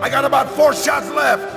I got about four shots left.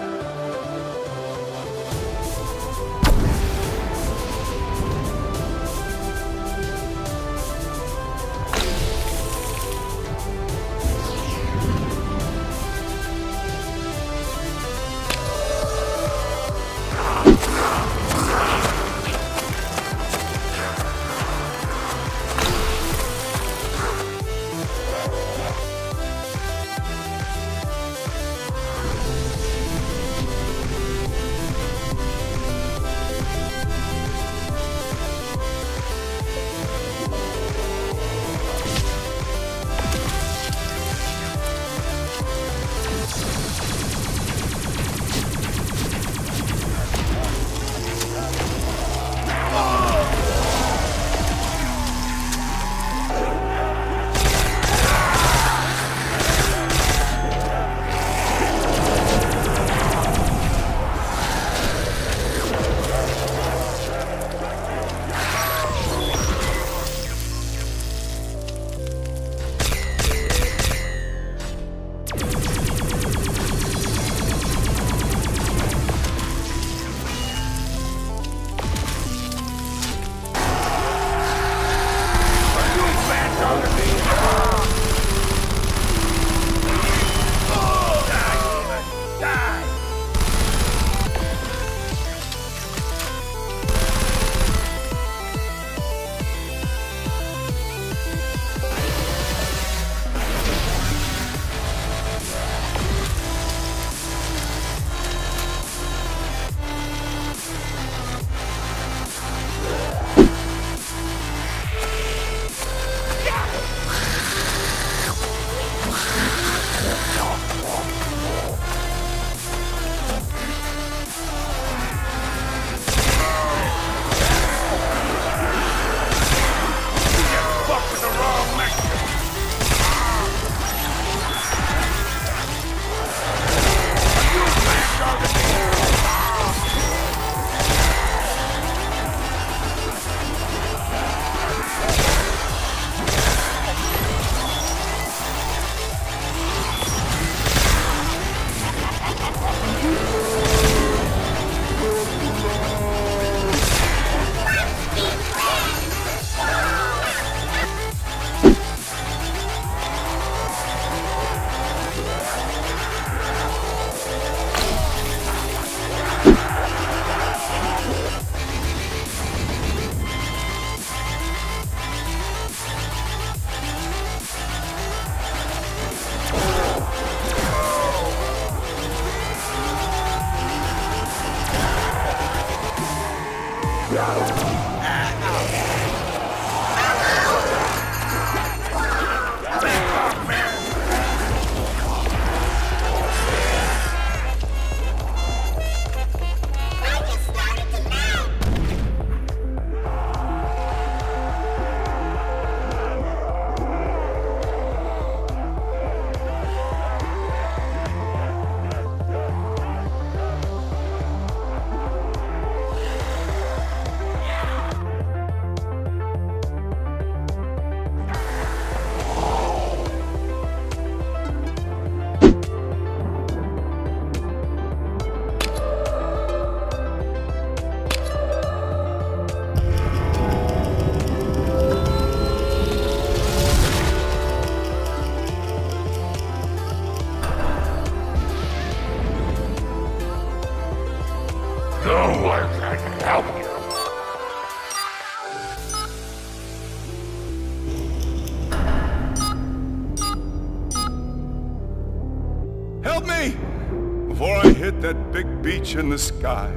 Hit that big beach in the sky.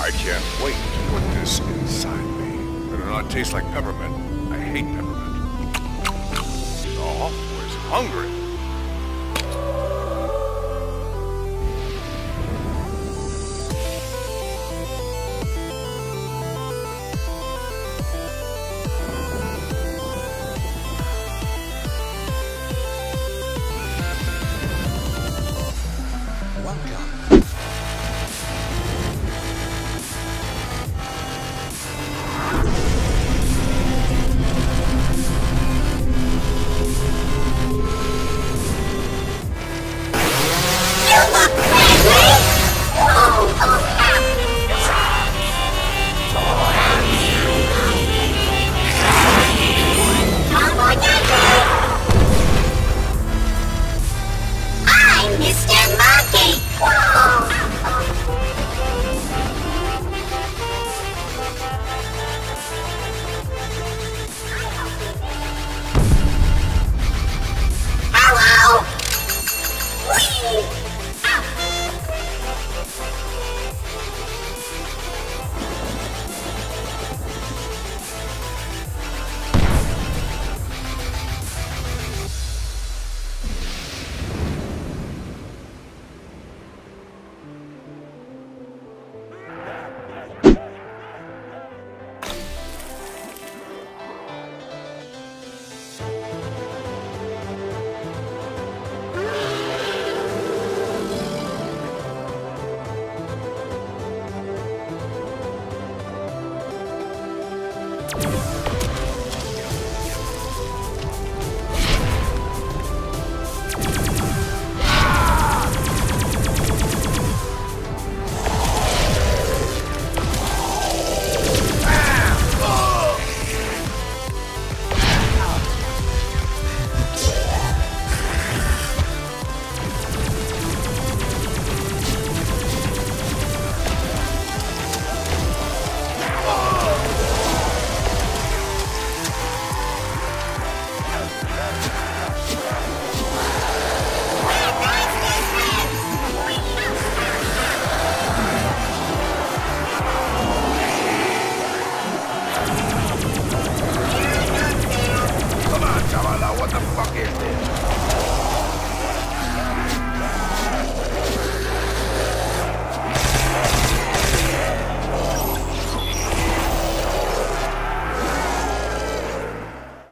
I can't wait to put this inside me. Better not taste like peppermint. I hate peppermint. Oh, was hungry.